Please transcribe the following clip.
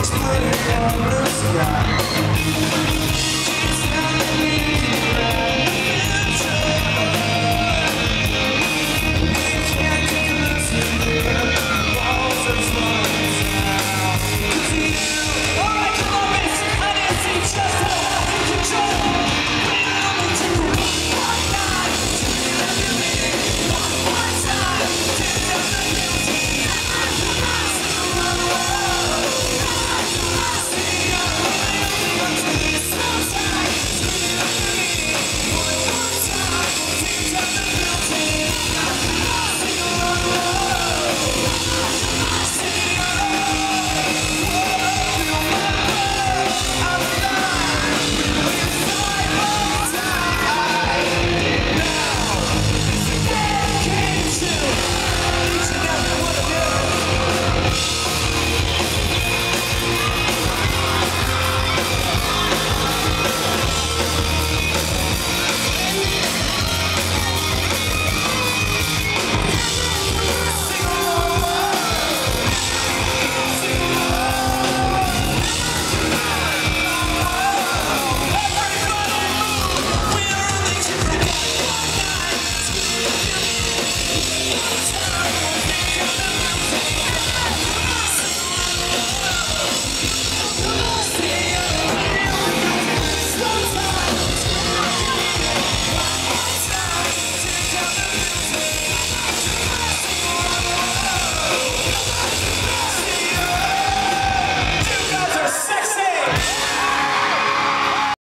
Exploded in the blue sky. Me.